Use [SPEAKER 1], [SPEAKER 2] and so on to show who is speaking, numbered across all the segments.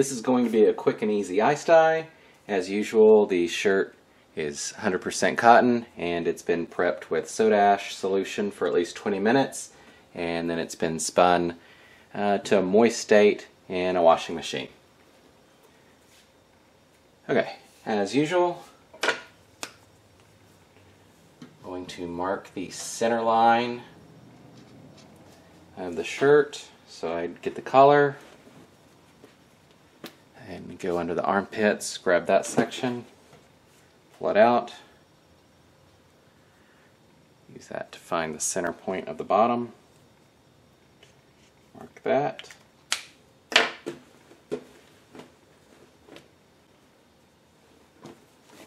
[SPEAKER 1] This is going to be a quick and easy ice dye. As usual, the shirt is 100% cotton and it's been prepped with soda ash solution for at least 20 minutes and then it's been spun uh, to a moist state in a washing machine. Okay, as usual, going to mark the center line of the shirt so I get the collar and go under the armpits, grab that section, pull it out, use that to find the center point of the bottom, mark that.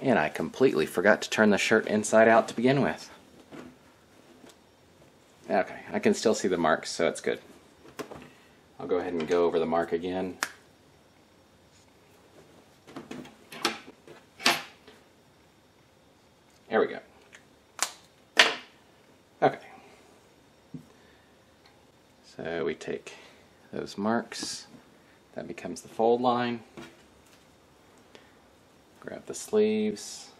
[SPEAKER 1] And I completely forgot to turn the shirt inside out to begin with. Okay, I can still see the marks, so it's good. I'll go ahead and go over the mark again. There we go. Okay. So we take those marks, that becomes the fold line. Grab the sleeves,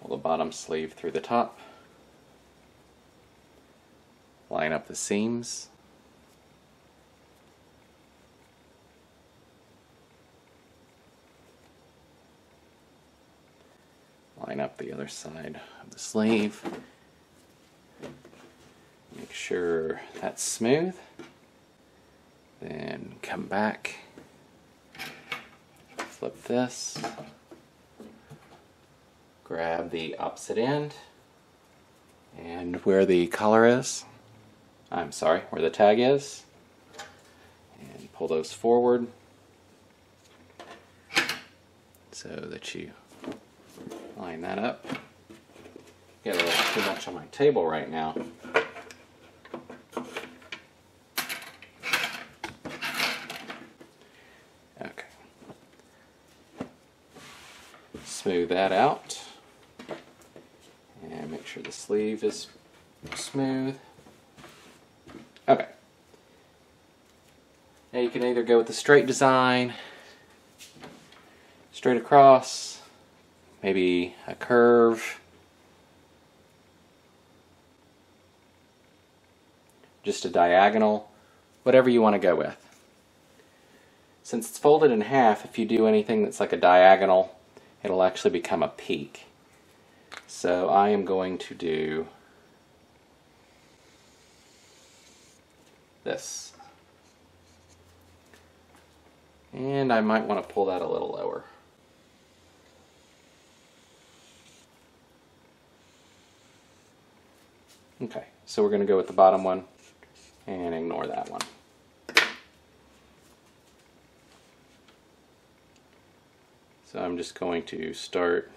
[SPEAKER 1] pull the bottom sleeve through the top, line up the seams. line up the other side of the sleeve. Sure that's smooth. Then come back, flip this, grab the opposite end, and where the collar is, I'm sorry, where the tag is, and pull those forward so that you line that up. Get a little too much on my table right now. Okay. Smooth that out. And make sure the sleeve is smooth. Okay. Now you can either go with the straight design, straight across, maybe a curve. Just a diagonal, whatever you want to go with. Since it's folded in half, if you do anything that's like a diagonal, it'll actually become a peak. So I am going to do this. And I might want to pull that a little lower. Okay, so we're going to go with the bottom one and ignore that one. So I'm just going to start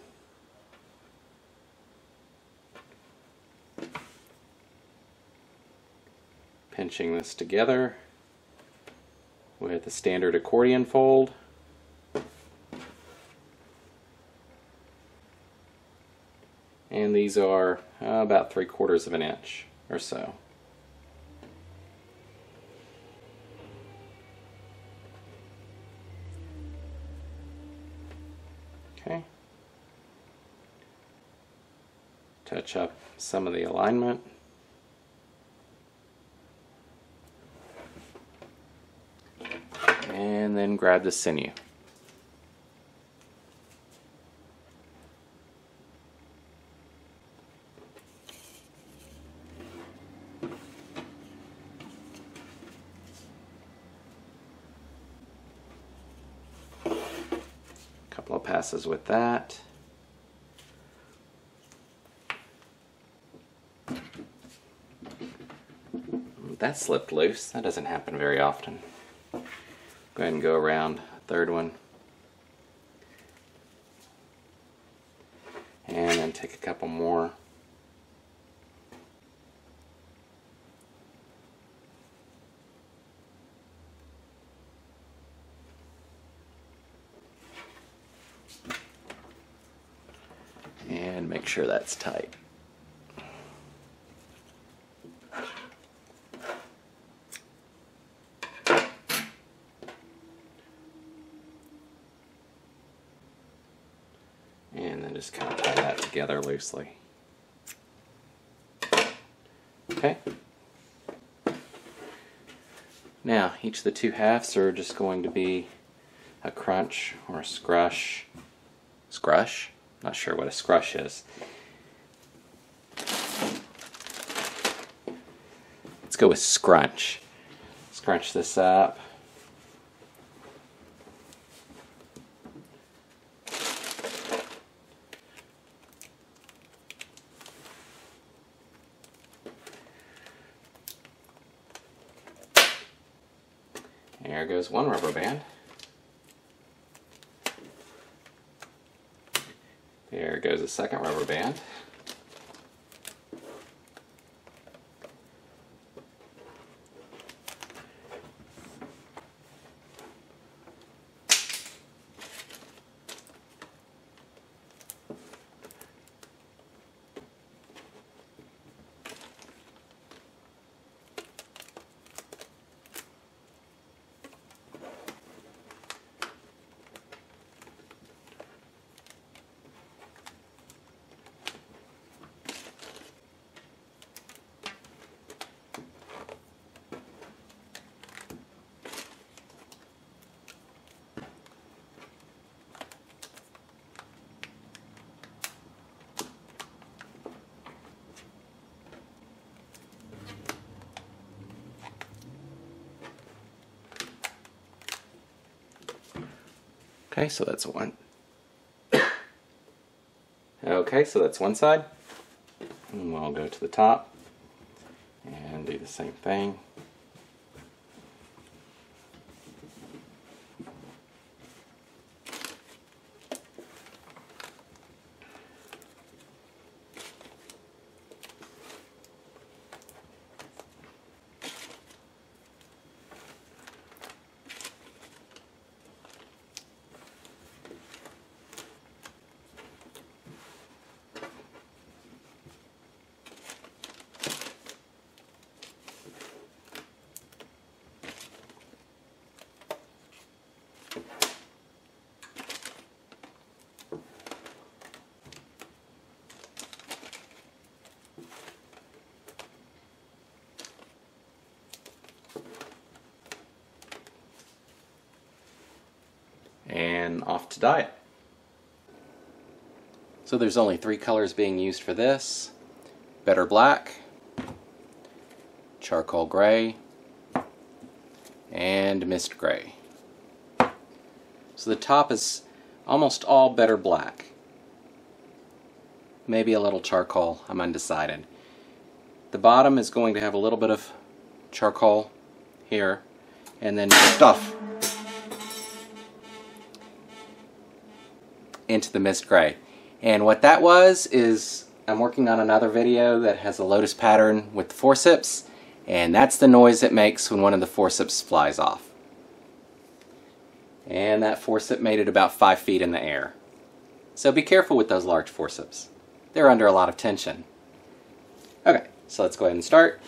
[SPEAKER 1] pinching this together with a standard accordion fold. and these are about three quarters of an inch or so. Okay. Touch up some of the alignment. And then grab the sinew. Couple of passes with that. That slipped loose. That doesn't happen very often. Go ahead and go around third one. And then take a couple more. sure that's tight. And then just kind of tie that together loosely. Okay. Now, each of the two halves are just going to be a crunch or a scrush. Scrush? Not sure what a scrush is. Go with scrunch. Scrunch this up. There goes one rubber band. There goes a second rubber band. Okay, so that's one. Okay, so that's one side. And we'll go to the top and do the same thing. and off to dye it. So there's only three colors being used for this. Better Black, Charcoal Gray, and Mist Gray. So the top is almost all Better Black. Maybe a little charcoal, I'm undecided. The bottom is going to have a little bit of charcoal here, and then stuff into the mist gray. And what that was is I'm working on another video that has a lotus pattern with forceps and that's the noise it makes when one of the forceps flies off. And that forcep made it about five feet in the air. So be careful with those large forceps. They're under a lot of tension. Okay, so let's go ahead and start.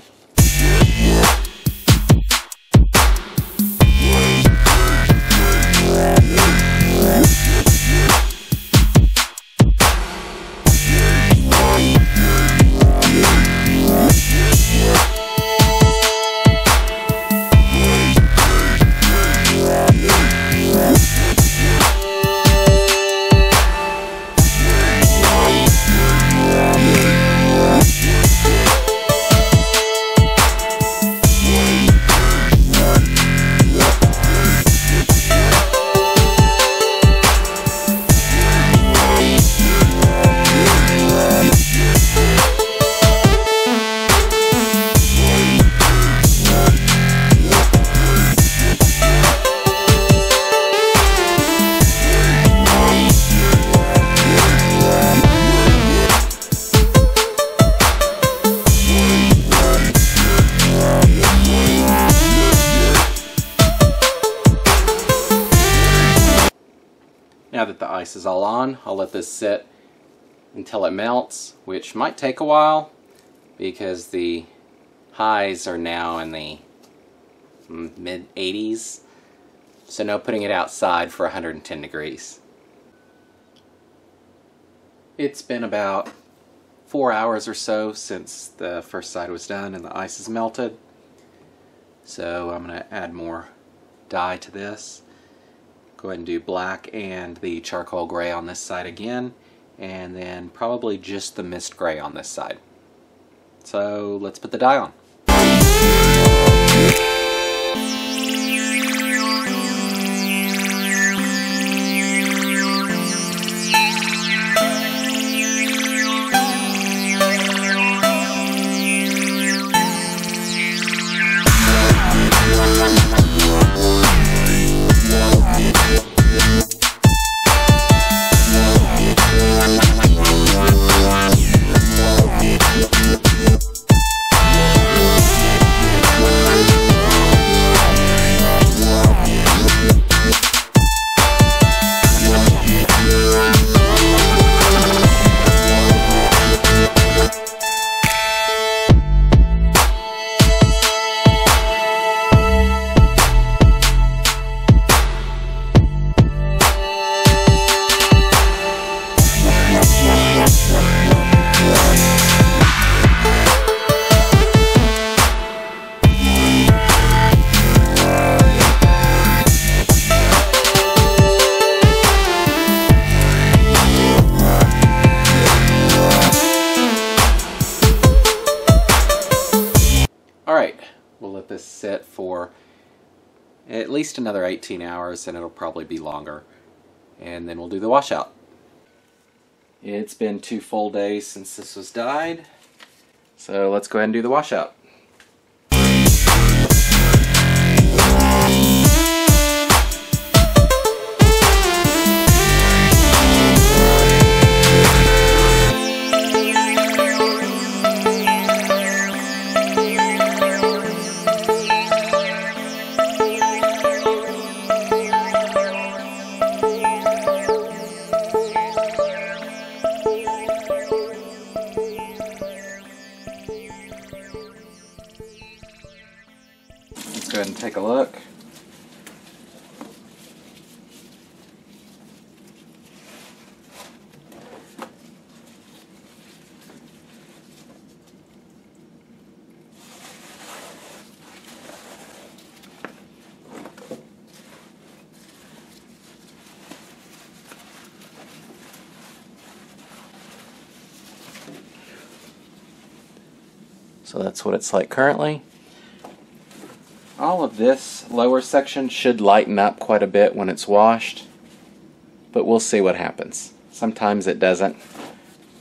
[SPEAKER 1] That the ice is all on, I'll let this sit until it melts, which might take a while because the highs are now in the mid 80s. So no putting it outside for 110 degrees. It's been about four hours or so since the first side was done and the ice is melted. So I'm going to add more dye to this. Go ahead and do black and the charcoal gray on this side again and then probably just the mist gray on this side. So let's put the dye on. At least another 18 hours and it'll probably be longer. And then we'll do the washout. It's been two full days since this was dyed. So let's go ahead and do the washout. So that's what it's like currently. All of this lower section should lighten up quite a bit when it's washed, but we'll see what happens. Sometimes it doesn't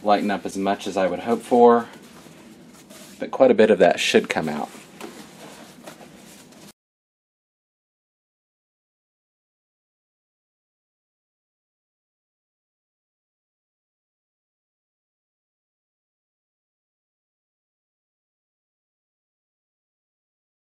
[SPEAKER 1] lighten up as much as I would hope for, but quite a bit of that should come out.